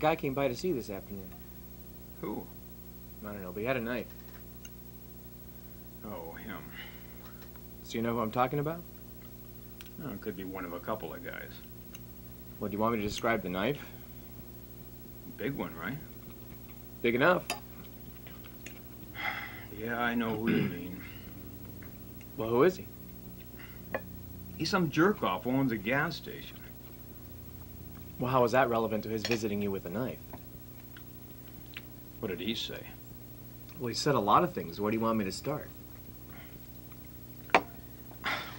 A guy came by to see you this afternoon. Who? I don't know, but he had a knife. Oh, him. So you know who I'm talking about? Oh, it could be one of a couple of guys. Well, do you want me to describe the knife? Big one, right? Big enough. Yeah, I know who you mean. Well, who is he? He's some jerk off who owns a gas station. Well, how is that relevant to his visiting you with a knife? What did he say? Well, he said a lot of things. Where do you want me to start?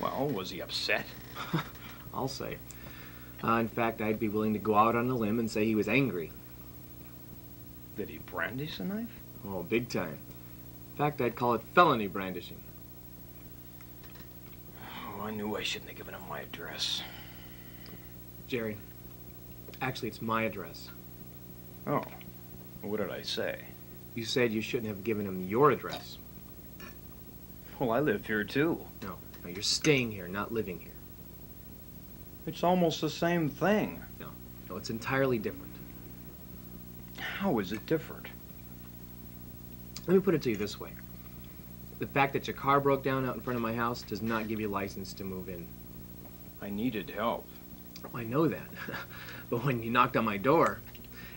Well, was he upset? I'll say. Uh, in fact, I'd be willing to go out on a limb and say he was angry. Did he brandish the knife? Oh, big time. In fact, I'd call it felony brandishing. Oh, I knew I shouldn't have given him my address. Jerry, actually, it's my address. Oh, what did I say? You said you shouldn't have given him your address. Well, I live here too. No, no, you're staying here, not living here. It's almost the same thing. No, no, it's entirely different. How is it different? Let me put it to you this way. The fact that your car broke down out in front of my house does not give you license to move in. I needed help. I know that. but when you knocked on my door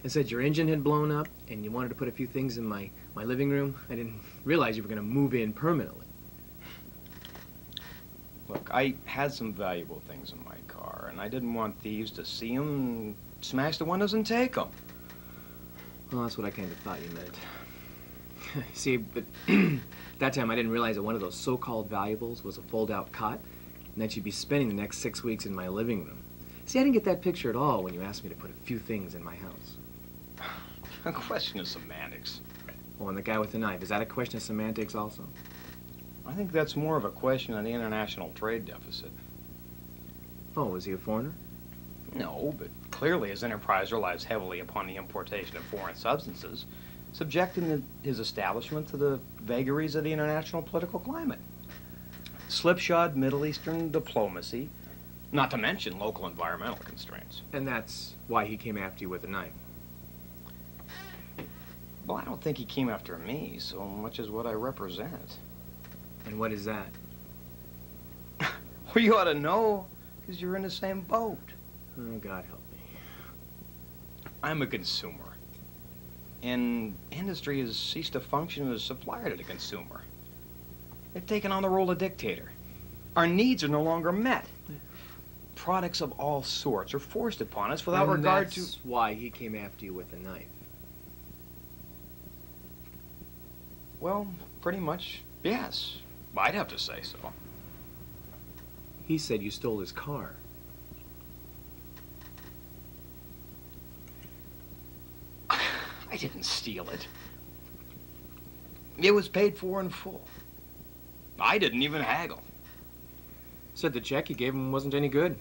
and said your engine had blown up and you wanted to put a few things in my, my living room, I didn't realize you were going to move in permanently. Look, I had some valuable things in my car, and I didn't want thieves to see them and smash the windows and take them. Well, that's what I kind of thought you meant. See, but that time I didn't realize that one of those so-called valuables was a fold-out cot, and that you'd be spending the next six weeks in my living room. See, I didn't get that picture at all when you asked me to put a few things in my house. A question of semantics. Oh, and the guy with the knife, is that a question of semantics also? I think that's more of a question on the international trade deficit. Oh, was he a foreigner? No, but clearly his enterprise relies heavily upon the importation of foreign substances, subjecting the, his establishment to the vagaries of the international political climate. Slipshod Middle Eastern diplomacy, not to mention local environmental constraints. And that's why he came after you with a knife. Well, I don't think he came after me so much as what I represent. And what is that? Well, you ought to know, because you're in the same boat. Oh, God help me. I'm a consumer. And industry has ceased to function as a supplier to the consumer. They've taken on the role of dictator. Our needs are no longer met. Products of all sorts are forced upon us without and regard that's why he came after you with a knife. Well, pretty much, yes. I'd have to say so. He said you stole his car. I didn't steal it. It was paid for in full. I didn't even haggle. Said the check you gave him wasn't any good.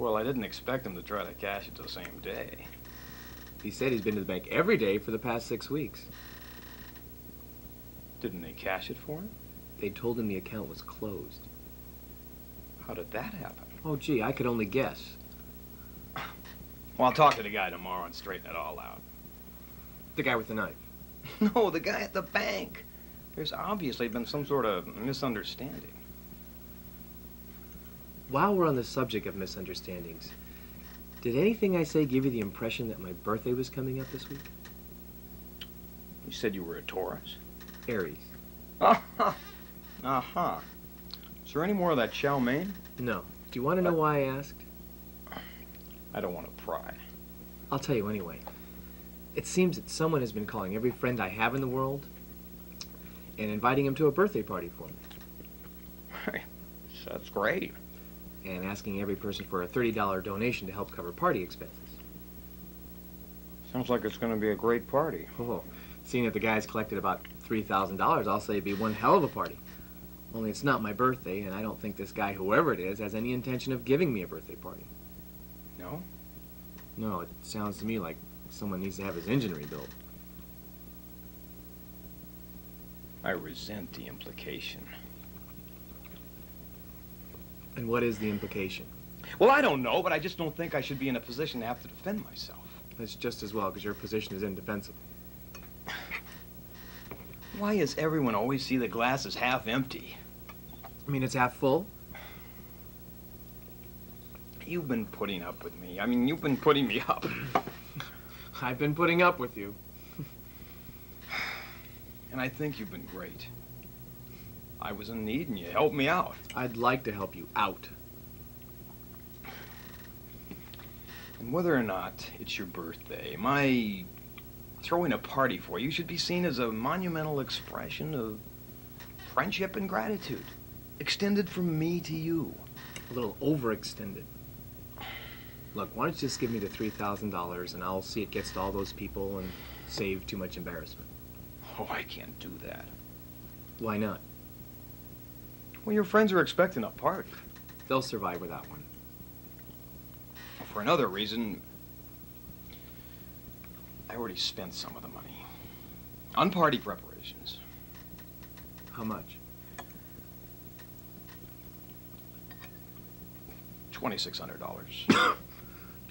Well, I didn't expect him to try to cash it the same day. He said he's been to the bank every day for the past six weeks. Didn't they cash it for him? They told him the account was closed. How did that happen? Oh, gee, I could only guess. Well, I'll talk to the guy tomorrow and straighten it all out. The guy with the knife. No, the guy at the bank. There's obviously been some sort of misunderstanding. While we're on the subject of misunderstandings, did anything I say give you the impression that my birthday was coming up this week? You said you were a Taurus? Aries. Uh-huh. Uh-huh. Is there any more of that chow mein? No. Do you want to know why I asked? I don't want to pry. I'll tell you anyway. It seems that someone has been calling every friend I have in the world and inviting him to a birthday party for me. That's great. And asking every person for a $30 donation to help cover party expenses. Sounds like it's going to be a great party. Oh, seeing that the guy's collected about $3,000, I'll say it'd be one hell of a party. Only it's not my birthday, and I don't think this guy, whoever it is, has any intention of giving me a birthday party. No? No, it sounds to me like someone needs to have his engine rebuilt. I resent the implication. And what is the implication? Well, I don't know, but I just don't think I should be in a position to have to defend myself. That's just as well, because your position is indefensible. Why does everyone always see the glass as half empty? I mean, it's half full. You've been putting up with me. I mean, you've been putting me up. I've been putting up with you. And I think you've been great. I was in need and you helped me out. I'd like to help you out. And whether or not it's your birthday, my throwing a party for you should be seen as a monumental expression of friendship and gratitude, extended from me to you. A little overextended. Look, why don't you just give me the $3,000 and I'll see it gets to all those people and save too much embarrassment. Oh, I can't do that. Why not? Well, your friends are expecting a party. They'll survive without one. For another reason, I already spent some of the money on party preparations. How much? $2,600.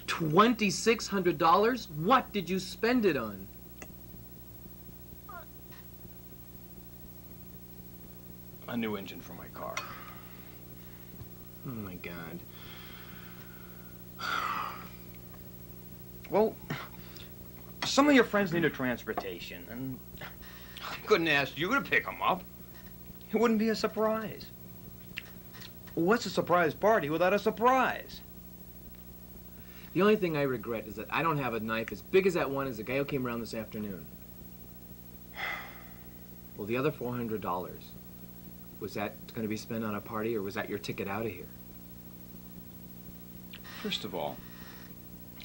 $2,600? What did you spend it on? A new engine for my car. Oh my god. Well, some of your friends need a transportation, and I couldn't ask you to pick them up. It wouldn't be a surprise. What's a surprise party without a surprise? The only thing I regret is that I don't have a knife as big as that one as the guy who came around this afternoon. Well, the other $400, was that going to be spent on a party or was that your ticket out of here? First of all,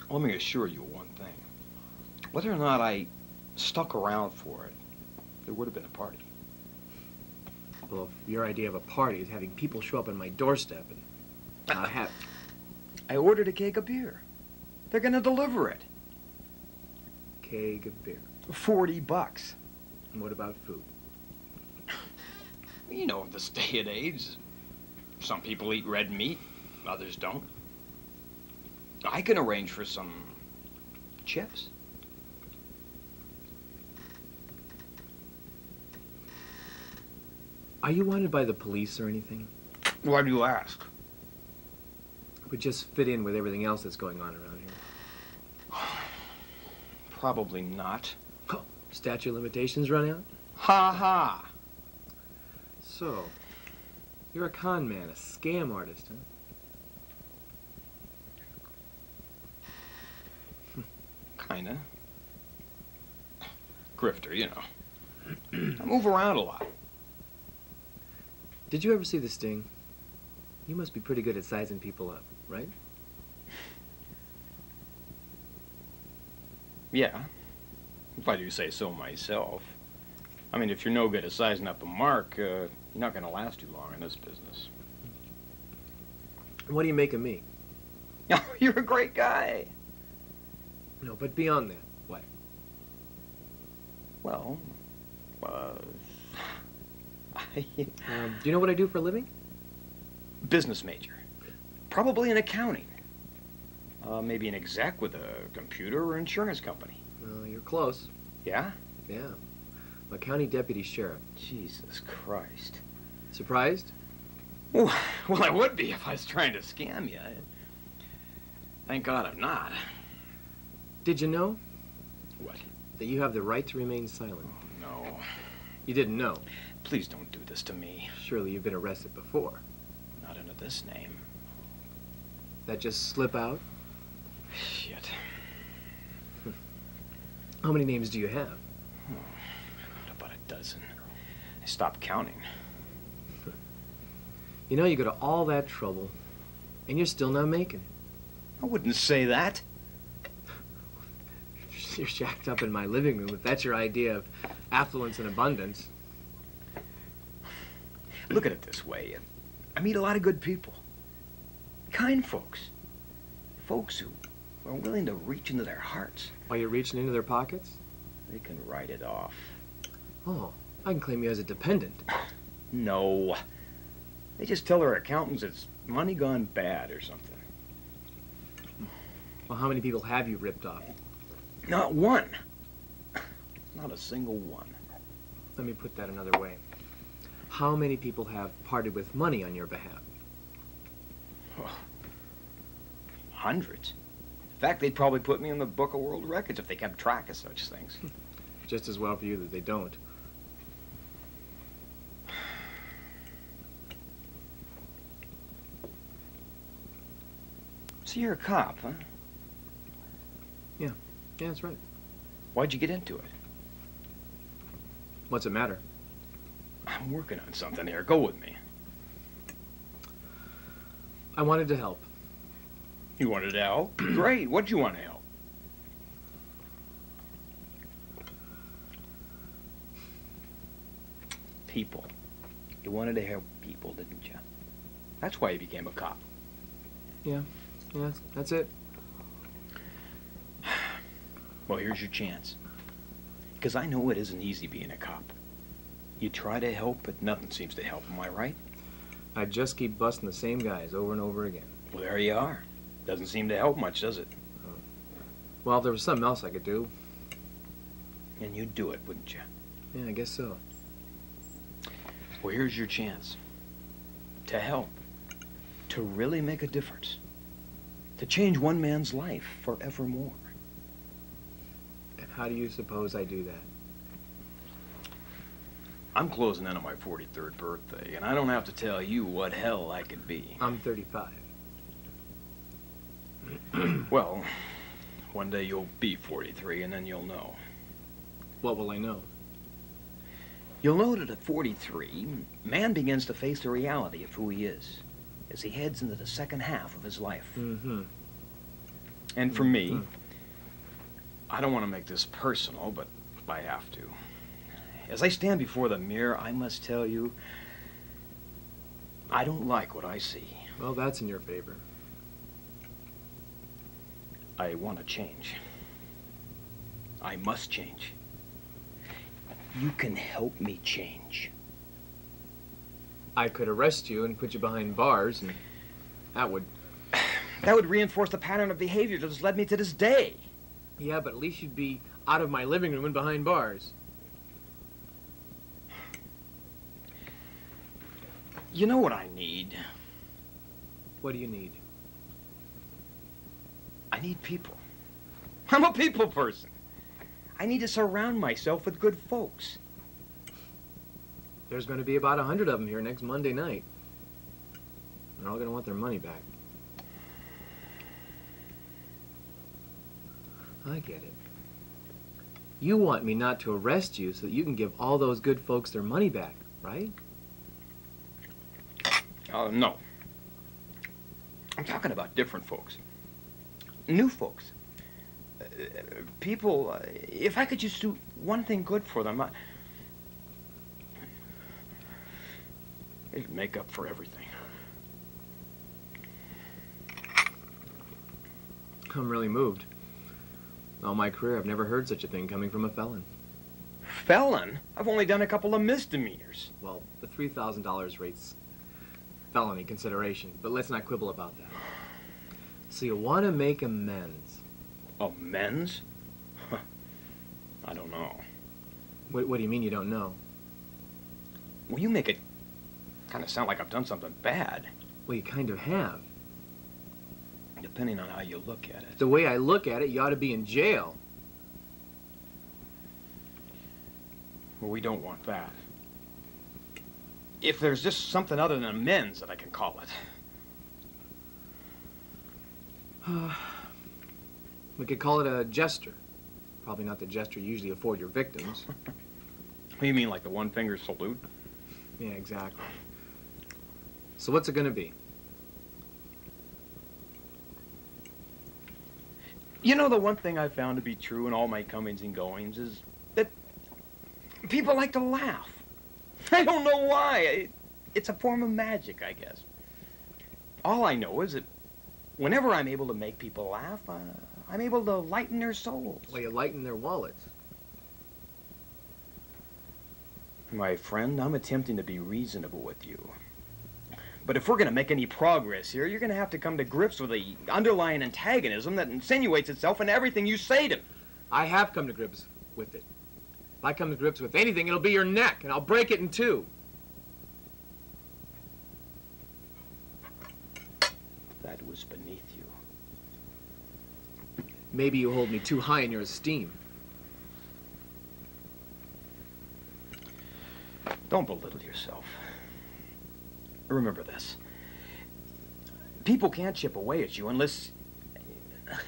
let me assure you one thing. Whether or not I stuck around for it, there would have been a party. Well, if your idea of a party is having people show up on my doorstep and not have... I ordered a keg of beer. They're gonna deliver it. Keg of beer. Forty bucks. And what about food? You know, this day and age, some people eat red meat, others don't. I can arrange for some chips. Are you wanted by the police or anything? Why do you ask? It would just fit in with everything else that's going on around here. Probably not. Statute of limitations run out? Ha ha! So, you're a con man, a scam artist, huh? Kinda. Grifter, you know. I move around a lot. Did you ever see The Sting? You must be pretty good at sizing people up, right? Yeah. If I do say so myself. I mean, if you're no good at sizing up a mark, uh, you're not going to last too long in this business. What do you make of me? Oh, you're a great guy. No, but beyond that, what? Well, uh, I, Um, do you know what I do for a living? business major. Probably in accounting. Uh, maybe an exec with a computer or insurance company. Well, you're close. Yeah? Yeah. A county deputy sheriff. Jesus Christ. Surprised? Well, well, I would be if I was trying to scam you. Thank God I'm not. Did you know What? that you have the right to remain silent? No. You didn't know. Please don't do this to me. Surely you've been arrested before. Not under this name. That just slip out? Shit. How many names do you have? A dozen. I stopped counting. You know, you go to all that trouble, and you're still not making it. I wouldn't say that. You're shacked up in my living room, if that's your idea of affluence and abundance. Look at it this way. I meet a lot of good people. Kind folks. Folks who are willing to reach into their hearts. While you're reaching into their pockets? They can write it off. Oh, I can claim you as a dependent. No. They just tell their accountants it's money gone bad or something. Well, how many people have you ripped off? Not one. Not a single one. Let me put that another way. How many people have parted with money on your behalf? Oh, Hundreds. In fact, they'd probably put me in the Book of World Records if they kept track of such things. Just as well for you that they don't. So you're a cop, huh? Yeah, that's right. Why'd you get into it? What's it matter? I'm working on something here. Go with me. I wanted to help. You wanted to help? Great. What'd you want to help? People. You wanted to help people, didn't you? That's why you became a cop. Yeah, that's, that's it. Well, here's your chance. Because I know it isn't easy being a cop. You try to help, but nothing seems to help. Am I right? I just keep busting the same guys over and over again. Well, there you are. Doesn't seem to help much, does it? Well, if there was something else I could do, And you'd do it, wouldn't you? yeah, I guess so. Well, here's your chance. To help. To really make a difference. To change one man's life forevermore. And how do you suppose I do that? I'm closing in on my 43rd birthday, and I don't have to tell you what hell I could be. I'm 35. Well, one day you'll be 43, and then you'll know. What will I know? You'll know that at 43, man begins to face the reality of who he is as he heads into the second half of his life. Mm-hmm. And for me, Mhm. I don't want to make this personal, but I have to. As I stand before the mirror, I must tell you, I don't like what I see. Well, that's in your favor. I want to change. I must change. You can help me change. I could arrest you and put you behind bars, and that would. That would reinforce the pattern of behavior that has led me to this day. Yeah, but at least you'd be out of my living room and behind bars. You know what I need? What do you need? I need people. I'm a people person. I need to surround myself with good folks. There's going to be about a hundred of them here next Monday night. They're all going to want their money back. I get it. You want me not to arrest you so that you can give all those good folks their money back, right? Uh, no. I'm talking about different folks. New folks. Uh, people, uh, if I could just do one thing good for them, I... it'd make up for everything. I'm really moved. All my career, I've never heard such a thing coming from a felon. Felon? I've only done a couple of misdemeanors. Well, the $3,000 rate's felony consideration, but let's not quibble about that. So you want to make amends. Amends? Huh. I don't know. What, what do you mean you don't know? Well, you make it kind of sound like I've done something bad, Well, you kind of have. depending on how you look at it. The way I look at it, you ought to be in jail. Well, we don't want that. If there's just something other than amends that I can call it. we could call it a gesture. Probably not the gesture you usually afford your victims. You mean like the one finger salute? yeah, exactly. So what's it going to be? You know, the one thing I found to be true in all my comings and goings is that people like to laugh. I don't know why. It's a form of magic, I guess. All I know is that whenever I'm able to make people laugh, uh, I'm able to lighten their souls. Well, you lighten their wallets. My friend, I'm attempting to be reasonable with you. But if we're going to make any progress here, you're going to have to come to grips with the underlying antagonism that insinuates itself in everything you say to me. I have come to grips with it. If I come to grips with anything, it'll be your neck, and I'll break it in two. That was beneath you. Maybe you hold me too high in your esteem. Don't belittle yourself. Remember this. People can't chip away at you unless.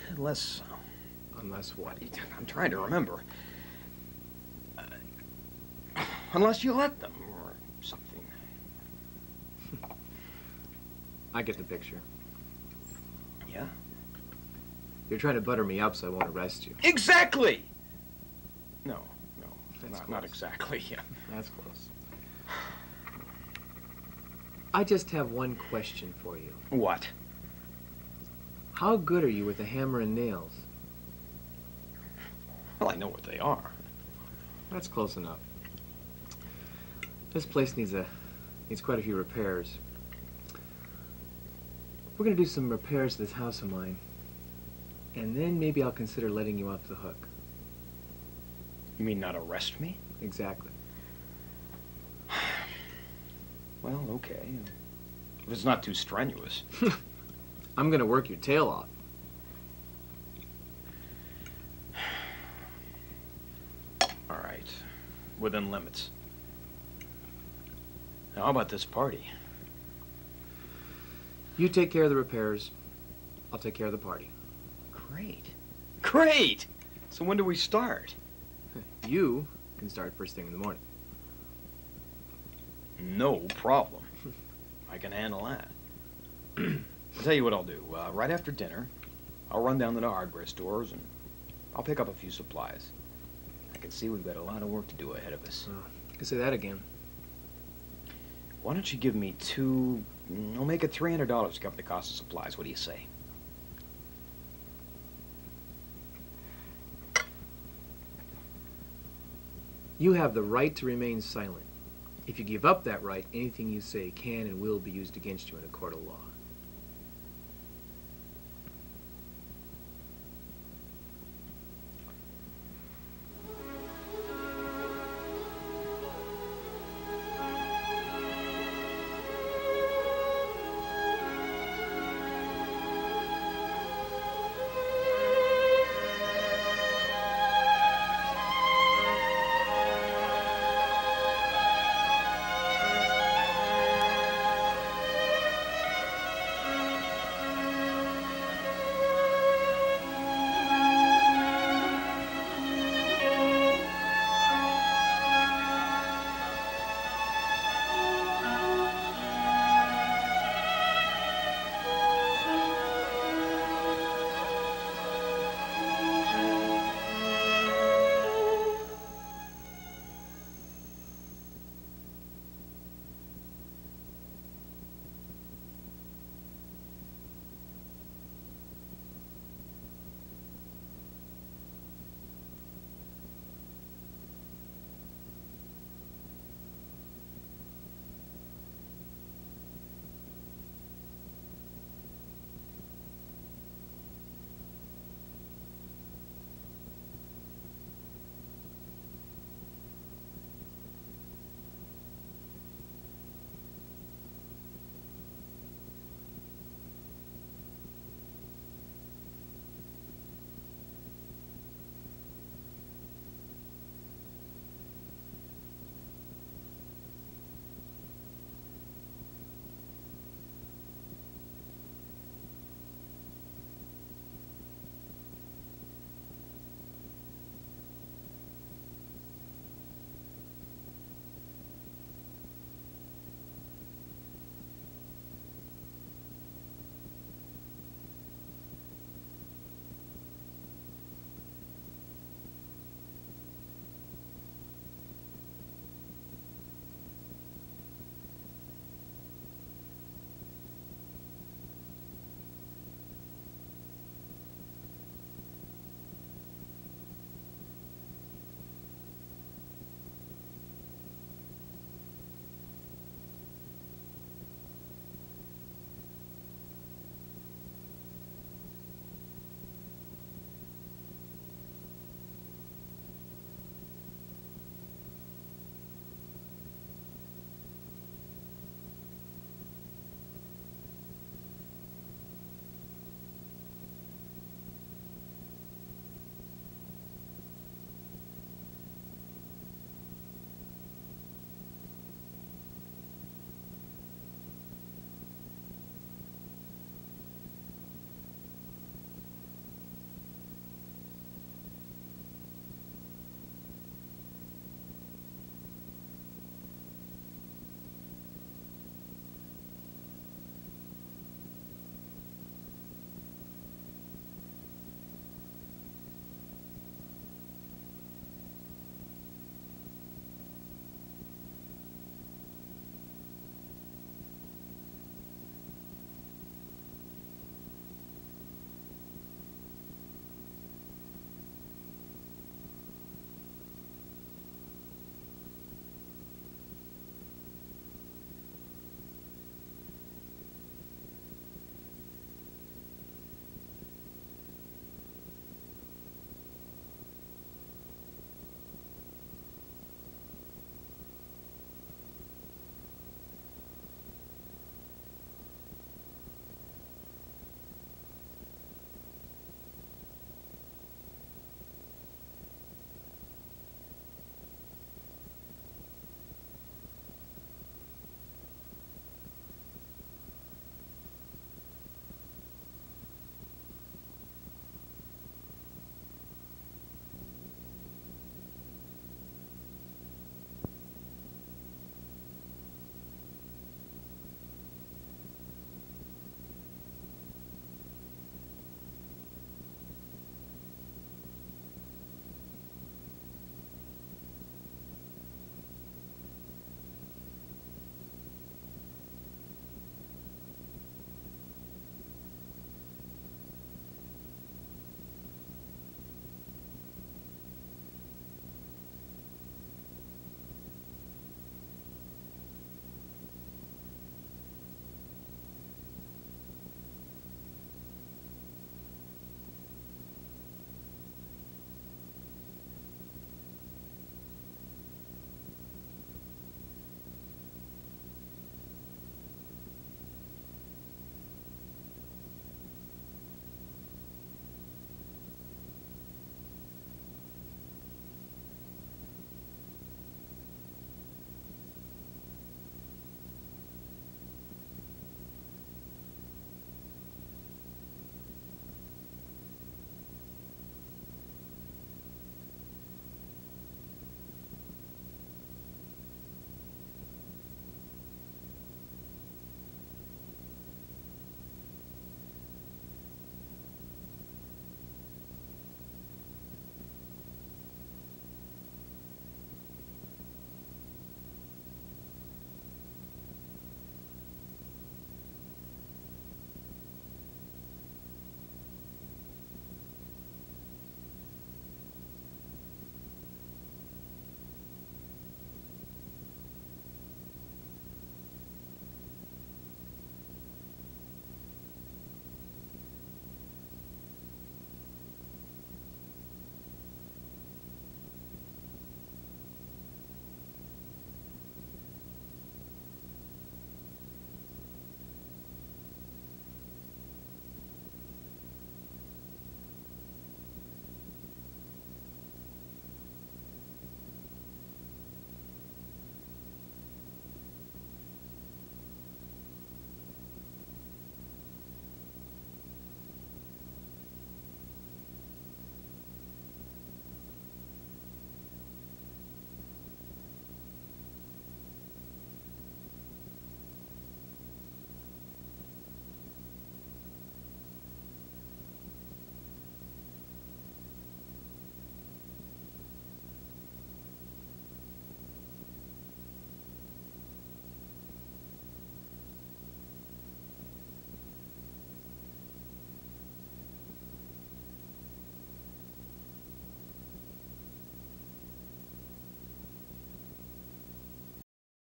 unless. Unless what? I'm trying to remember. Uh, unless you let them, or something. I get the picture. Yeah? You're trying to butter me up so I won't arrest you. Exactly! No, no, That's not, not exactly. Yeah. That's close. I just have one question for you. What? How good are you with a hammer and nails? Well, I know what they are. That's close enough. This place needs a needs quite a few repairs. We're gonna do some repairs to this house of mine, and then maybe I'll consider letting you off the hook. You mean not arrest me? Exactly. Well, okay. If it's not too strenuous. I'm gonna work your tail off. All right. Within limits. Now, how about this party? You take care of the repairs. I'll take care of the party. Great. Great! So when do we start? You can start first thing in the morning. No problem. I can handle that. I'll tell you what I'll do. Uh, right after dinner, I'll run down to the hardware stores and I'll pick up a few supplies. I can see we've got a lot of work to do ahead of us. You can say that again. Why don't you give me two, I'll make it $300 to cover the cost of supplies. What do you say? You have the right to remain silent. If you give up that right, anything you say can and will be used against you in a court of law.